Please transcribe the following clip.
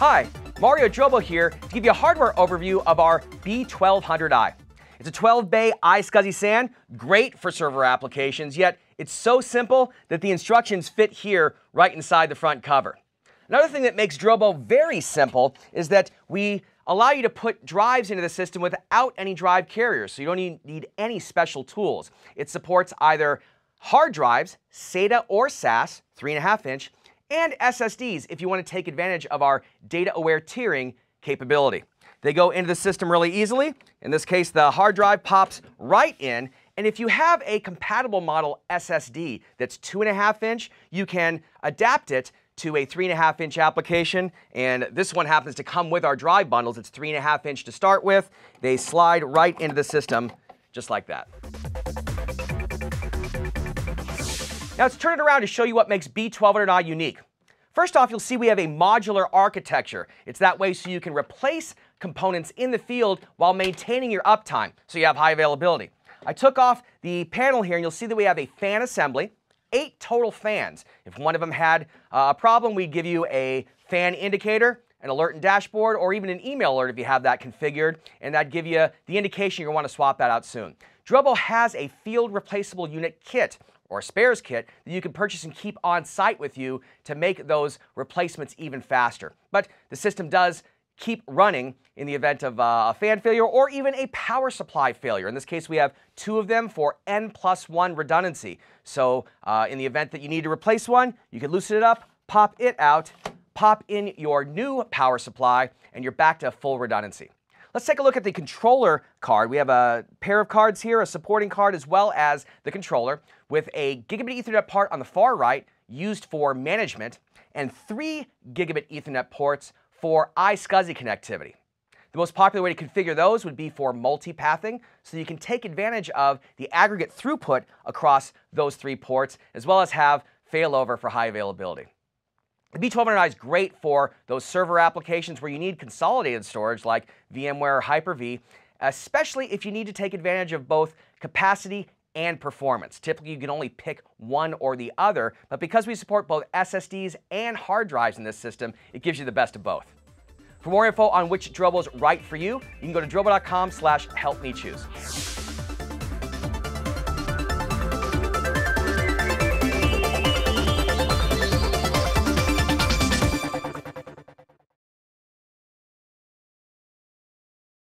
Hi, Mario Drobo here to give you a hardware overview of our B1200i. It's a 12 bay iSCSI SAN, great for server applications, yet it's so simple that the instructions fit here right inside the front cover. Another thing that makes Drobo very simple is that we allow you to put drives into the system without any drive carriers, so you don't need, need any special tools. It supports either hard drives, SATA or SAS, 3.5 inch, and SSDs if you want to take advantage of our data-aware tiering capability. They go into the system really easily. In this case, the hard drive pops right in. And if you have a compatible model SSD that's 2.5 inch, you can adapt it to a 3.5 inch application. And this one happens to come with our drive bundles. It's 3.5 inch to start with. They slide right into the system just like that. Now let's turn it around to show you what makes B1200i unique. First off, you'll see we have a modular architecture. It's that way so you can replace components in the field while maintaining your uptime, so you have high availability. I took off the panel here and you'll see that we have a fan assembly, eight total fans. If one of them had uh, a problem, we'd give you a fan indicator, an alert and dashboard, or even an email alert if you have that configured, and that'd give you the indication you're gonna want to swap that out soon. Drobo has a field replaceable unit kit or spares kit that you can purchase and keep on site with you to make those replacements even faster. But the system does keep running in the event of uh, a fan failure or even a power supply failure. In this case, we have two of them for N plus one redundancy. So uh, in the event that you need to replace one, you can loosen it up, pop it out, pop in your new power supply, and you're back to full redundancy. Let's take a look at the controller card. We have a pair of cards here, a supporting card as well as the controller with a gigabit Ethernet port on the far right used for management and three gigabit Ethernet ports for iSCSI connectivity. The most popular way to configure those would be for multipathing, so you can take advantage of the aggregate throughput across those three ports, as well as have failover for high availability. The B1200i is great for those server applications where you need consolidated storage like VMware or Hyper-V, especially if you need to take advantage of both capacity and performance. Typically, you can only pick one or the other, but because we support both SSDs and hard drives in this system, it gives you the best of both. For more info on which Drobo is right for you, you can go to drobo.com slash help me choose.